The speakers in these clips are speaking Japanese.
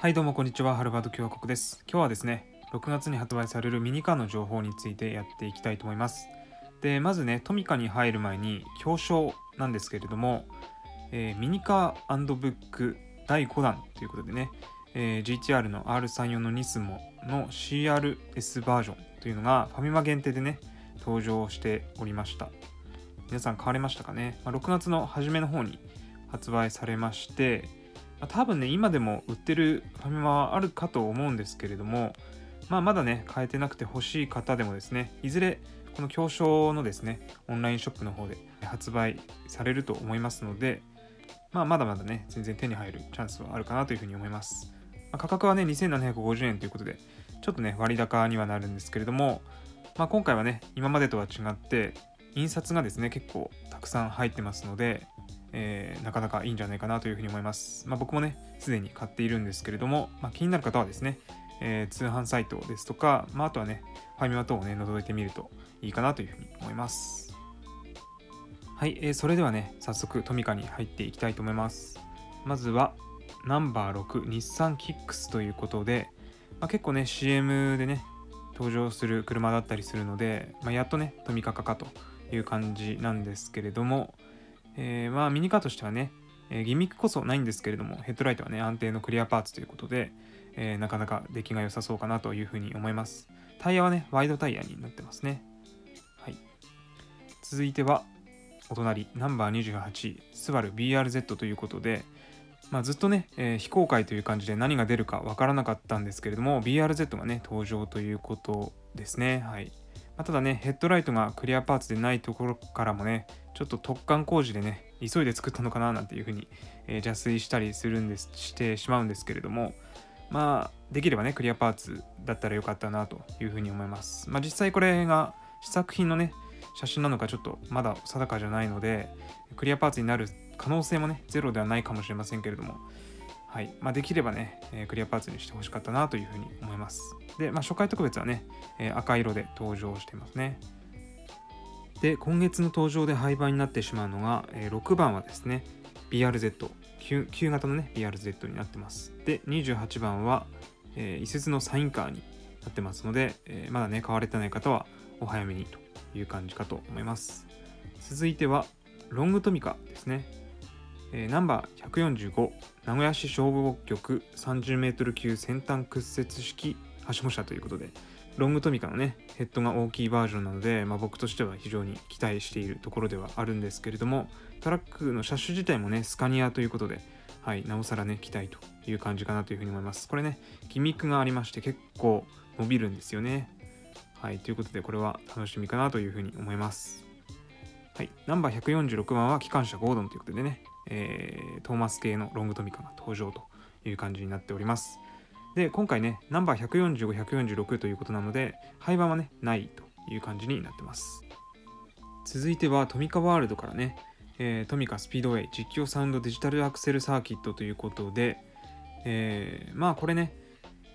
はいどうもこんにちは。ハルバード共和国です。今日はですね6月に発売されるミニカーの情報についてやっていきたいと思います。でまずねトミカに入る前に表彰なんですけれども、えー、ミニカーブック第5弾ということでね、えー、GTR の R34 のニスモの CRS バージョンというのがファミマ限定でね登場しておりました。皆さん買われましたかね、まあ、6月の初めの方に発売されまして、多分ね今でも売ってるファミマはあるかと思うんですけれども、まあ、まだね買えてなくて欲しい方でもですねいずれこの表彰のですねオンラインショップの方で発売されると思いますので、まあ、まだまだね全然手に入るチャンスはあるかなというふうに思います、まあ、価格はね2750円ということでちょっとね割高にはなるんですけれども、まあ、今回はね今までとは違って印刷がですね結構たくさん入ってますので、えー、なかなかいいんじゃないかなというふうに思います、まあ、僕もねすでに買っているんですけれども、まあ、気になる方はですね、えー、通販サイトですとか、まあ、あとはねファミマ等をね覗いてみるといいかなというふうに思います。はい、えー、それではね早速トミカに入っていきたいと思います。まずはナンバー6日産キックスということで、まあ、結構ね CM でね登場する車だったりするので、まあ、やっとねトミカ化かという感じなんですけれども、えー、まあミニカーとしてはね、えー、ギミックこそないんですけれどもヘッドライトはね安定のクリアパーツということで、えー、なかなか出来が良さそうかなというふうに思います。タイヤはねワイドタイヤになってますね。はい。続いてはお隣ナンバー28スバル BRZ ということでまあ、ずっとね、えー、非公開という感じで何が出るかわからなかったんですけれども BRZ がね登場ということですね。はい。まあ、ただね、ヘッドライトがクリアパーツでないところからもね、ちょっと突貫工事でね、急いで作ったのかななんていうふうに、えー、邪推したりするんです、してしまうんですけれども、まあ、できればね、クリアパーツだったらよかったなというふうに思います。まあ、実際これが試作品のね、写真なのかちょっとまだ定かじゃないので、クリアパーツになる可能性もね、ゼロではないかもしれませんけれども、はいまあ、できればね、えー、クリアパーツにしてほしかったなというふうに思います。で、まあ、初回特別はね、えー、赤色で登場していますね。で、今月の登場で廃盤になってしまうのが、えー、6番はですね、BRZ、旧旧型のね、BRZ になってます。で、28番は、えー、移設のサインカーになってますので、えー、まだね、買われてない方はお早めにという感じかと思います。続いては、ロングトミカですね。えー、ナンバー145名古屋市消防局 30m 級先端屈折式はしご車ということでロングトミカのねヘッドが大きいバージョンなので、まあ、僕としては非常に期待しているところではあるんですけれどもトラックの車種自体もねスカニアということで、はい、なおさらね期待という感じかなというふうに思います。これねギミックがありまして結構伸びるんですよね。はいということでこれは楽しみかなというふうに思います。はいナンバー146番は機関車ゴードンということでねえー、トーマス系のロングトミカが登場という感じになっております。で、今回ね、ナンバー145、146ということなので、廃盤はね、ないという感じになってます。続いてはトミカワールドからね、えー、トミカスピードウェイ実況サウンドデジタルアクセルサーキットということで、えー、まあこれね、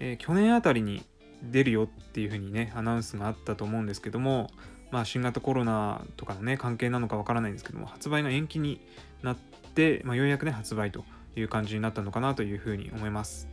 えー、去年あたりに出るよっていう風にね、アナウンスがあったと思うんですけども、まあ新型コロナとかのね、関係なのかわからないんですけども、発売が延期になって、まあ、ようやくね発売という感じになったのかなというふうに思います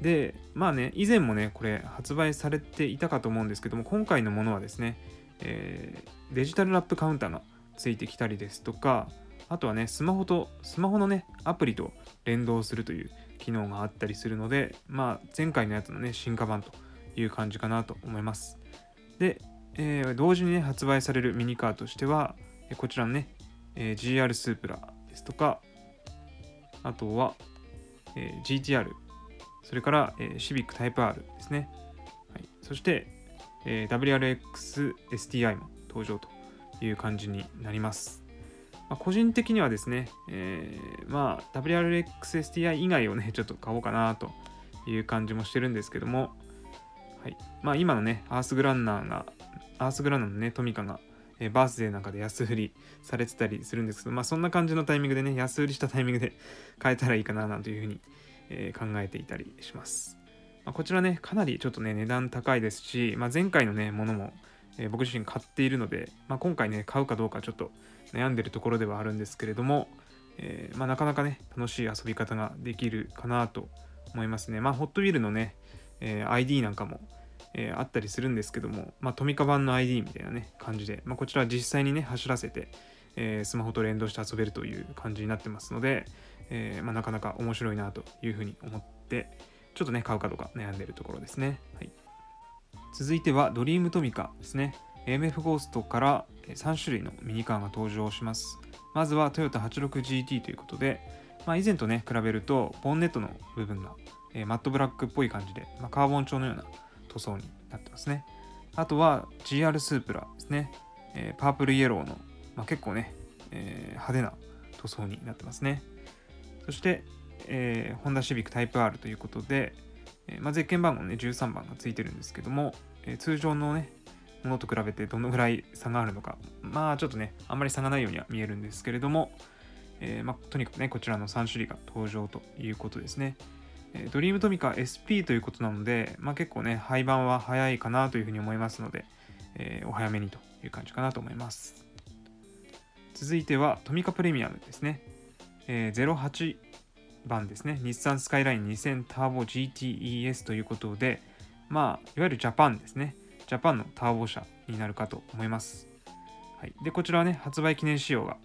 でまあね以前もねこれ発売されていたかと思うんですけども今回のものはですね、えー、デジタルラップカウンターがついてきたりですとかあとはねスマホとスマホのねアプリと連動するという機能があったりするのでまあ前回のやつのね進化版という感じかなと思います。で、えー、同時にね発売されるミニカーとしてはこちらのね、えー、GR スープラですとか、あとは、えー、GTR、それから、えー、シビックタイプ R ですね。はい、そして、えー、WRXSTI も登場という感じになります。まあ、個人的にはですね、えー、まあ WRXSTI 以外をね、ちょっと買おうかなという感じもしてるんですけども、はい。まあ今のね、アースグランナーが、アースグランナーのね、トミカがえー、バースデーなんかで安売りされてたりするんですけど、まあそんな感じのタイミングでね、安売りしたタイミングで買えたらいいかななんていうふうに、えー、考えていたりします。まあ、こちらね、かなりちょっとね、値段高いですし、まあ、前回のね、ものも、えー、僕自身買っているので、まあ、今回ね、買うかどうかちょっと悩んでるところではあるんですけれども、えー、ま、なかなかね、楽しい遊び方ができるかなと思いますね。まあ、ホットウィールのね、え、ID なんかも、え、あったりするんですけども、まあ、トミカ版の ID みたいなね、感じで、ま、こちらは実際にね、走らせて、えー、スマホと連動して遊べるという感じになってますので、えー、まあ、なかなか面白いなというふうに思って、ちょっとね、買うかどうか悩んでるところですね。はい、続いては、ドリームトミカですね。AMF ゴーストから3種類のミニカーが登場します。まずはトヨタ 86GT ということで、まあ、以前とね、比べると、ボンネットの部分が、えー、マットブラックっぽい感じで、まあ、カーボン調のような塗装になってますね。あとは GR スープラですね。えー、パープルイエローの、まあ、結構ね、えー、派手な塗装になってますね。そして、えー、ホンダシビックタイプ R ということで、えーまあ、ゼッケン番号ね、13番がついてるんですけども、え、通常のね、ものと比べてどのぐらい差があるのか、まあちょっとね、あんまり差がないようには見えるんですけれども、え、まあ、とにかくね、こちらの3種類が登場ということですね。えドリームトミカ SP ということなので、まあ、結構ね、廃盤は早いかなというふうに思いますので、え、お早めにという感じかなと思います。続いてはトミカプレミアムですね。えー、08番ですね。日産スカイライン2000ターボ GTES ということで、まあ、いわゆるジャパンですね。ジャパンのターボ車になるかと思います。はい、で、こちらはね、発売記念仕様が、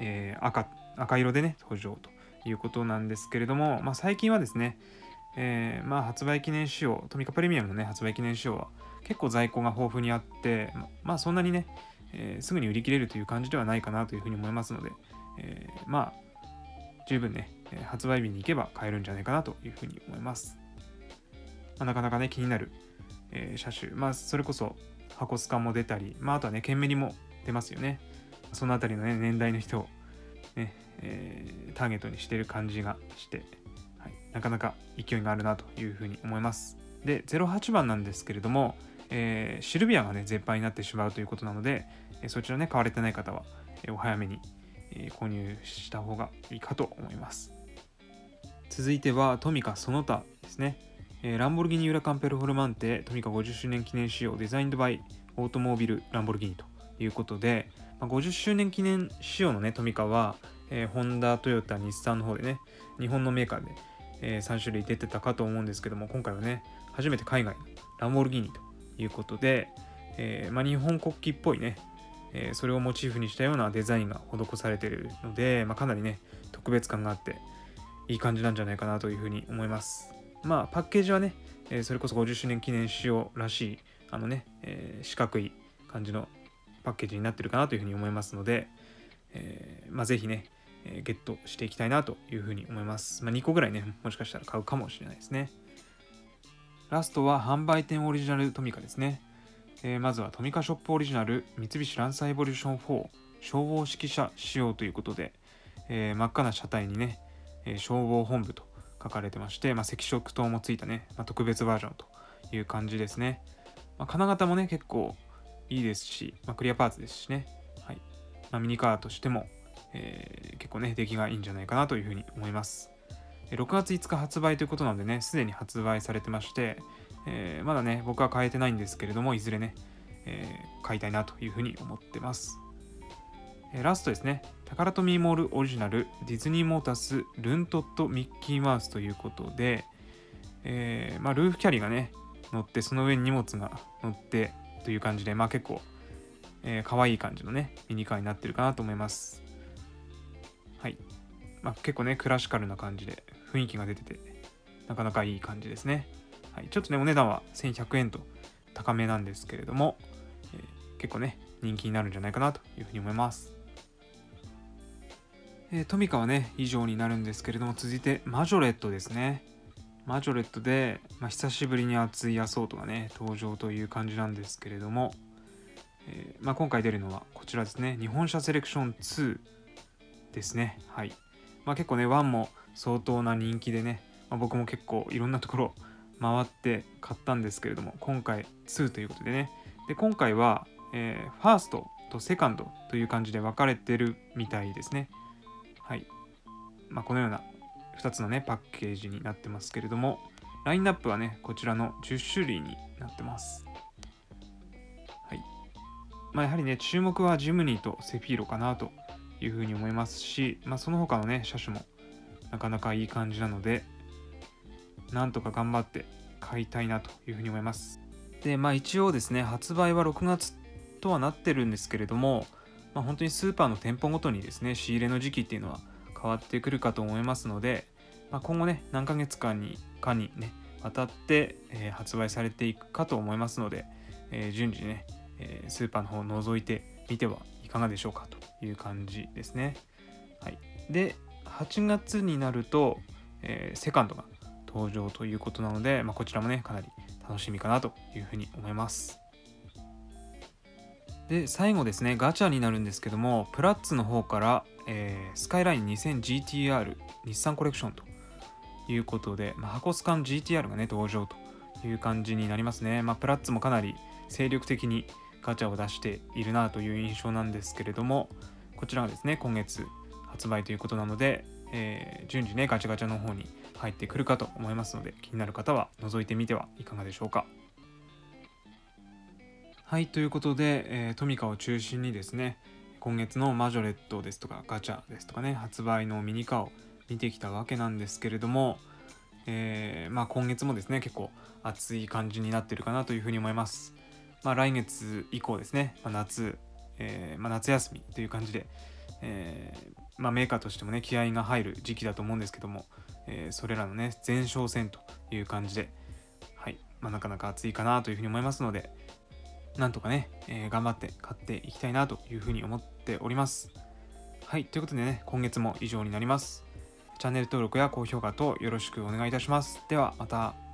えー、赤、赤色でね、登場ということなんですけれども、まあ、最近はですね、えー、まあ、発売記念仕様、トミカプレミアムのね、発売記念仕様は結構在庫が豊富にあって、まあ、そんなにね、えー、すぐに売り切れるという感じではないかなというふうに思いますので、えー、まあ、十分ね、発売日に行けば買えるんじゃないかなというふうに思います。まあ、なかなかね、気になるえ、車種、まあ、それこそ箱スカも出たり、まあ、あとはね、ケンメリも出ますよね。そのあたりの、ね、年代の人を、ねえ、ターゲットにしてる感じがして、はい、なかなか勢いがあるなというふうに思います。で、08番なんですけれども、えー、シルビアがね、絶版になってしまうということなので、えそちらね、買われてない方は、えお早めに、え購入した方がいいかと思います。続いてはトミカその他ですね。えー、ランボルギーニ・ユラカンペルフォルマンテトミカ50周年記念仕様デザインドバイオートモービルランボルギーニということで、まあ、50周年記念仕様のねトミカは、えー、ホンダ、トヨタ、日産の方でね日本のメーカーで、えー、3種類出てたかと思うんですけども今回はね初めて海外ランボルギーニということで、えーまあ、日本国旗っぽいね、えー、それをモチーフにしたようなデザインが施されているので、まあ、かなりね特別感があっていい感じなんじゃないかなというふうに思います。まあ、パッケージはね、えー、それこそ50周年記念仕様らしい、あのね、えー、四角い感じのパッケージになってるかなというふうに思いますので、えー、まあ、ぜひね、えゲットしていきたいなというふうに思います。まあ、2個ぐらいね、もしかしたら買うかもしれないですね。ラストは販売店オリジナルトミカですね。えー、まずはトミカショップオリジナル三菱ランサーエボリューション4消防指揮車仕様ということで、えー、真っ赤な車体にね、えー、消防本部と書かれてまして、まあ、赤色灯もついたね、まあ、特別バージョンという感じですね。まあ、金型もね、結構いいですし、まあ、クリアパーツですしね、はいまあ、ミニカーとしても、えー、結構ね、出来がいいんじゃないかなというふうに思います。6月5日発売ということなのでね、すでに発売されてまして、えー、まだね、僕は買えてないんですけれども、いずれね、えー、買いたいなというふうに思ってます。えラストですね、タカラトミーモールオリジナルディズニーモータスルントットミッキーマウスということで、えー、まあ、ルーフキャリーがね、乗って、その上に荷物が乗ってという感じで、まあ結構、えー、可愛い感じのね、ミニカーになってるかなと思います。はい。まあ、結構ね、クラシカルな感じで雰囲気が出てて、なかなかいい感じですね。はい、ちょっとね、お値段は1100円と高めなんですけれども、えー、結構ね、人気になるんじゃないかなというふうに思います。えー、トミカはね、以上になるんですけれども、続いてマジョレットですね。マジョレットで、まあ、久しぶりに熱いアソートがね、登場という感じなんですけれども、えー、まあ、今回出るのはこちらですね。日本車セレクション2ですね。はい。まあ、結構ね、1も相当な人気でね、まあ、僕も結構いろんなところ回って買ったんですけれども、今回2ということでね。で、今回は、えー、ファーストとセカンドという感じで分かれてるみたいですね。はい。まあ、このような2つのね、パッケージになってますけれども、ラインナップはね、こちらの10種類になってます。はい。まあ、やはりね、注目はジムニーとセフィーロかなというふうに思いますし、まあ、その他のね、車種もなかなかいい感じなので、なんとか頑張って買いたいなというふうに思いますでまあ一応ですね発売は6月とはなってるんですけれども、まあ、本当にスーパーの店舗ごとにですね仕入れの時期っていうのは変わってくるかと思いますので、まあ、今後ね何ヶ月間にかにね渡って、えー、発売されていくかと思いますので、えー、順次ね、えー、スーパーの方を覗いてみてはいかがでしょうかという感じですね。はい、で8月になると、えセカンドが登場ということなので、まあ、こちらもねかなり楽しみかなというふうに思います。で最後ですねガチャになるんですけどもプラッツの方から、えー、スカイライン 2000GTR 日産コレクションということで、まあ、箱スカン GTR がね登場という感じになりますね、まあ、プラッツもかなり精力的にガチャを出しているなという印象なんですけれどもこちらはですね今月発売ということなので、えー、順次ねガチャガチャの方に入ってくるかと思いますので気になる方は覗いてみてはいかがでしょうかはいということで、えー、トミカを中心にですね今月のマジョレットですとかガチャですとかね発売のミニカーを見てきたわけなんですけれども、えー、まあ、今月もですね結構暑い感じになってるかなというふうに思います。まあ、来月以降ですね、まあ、夏、えー、ま夏休みという感じで、えまメーカーとしてもね気合が入る時期だと思うんですけども、えそれらのね前哨戦という感じで、はいまなかなか暑いかなというふうに思いますのでなんとかね、え頑張って買っていきたいなというふうに思っております。はい、ということでね、今月も以上になります。チャンネル登録や高評価等よろしくお願いいたします。ではまた。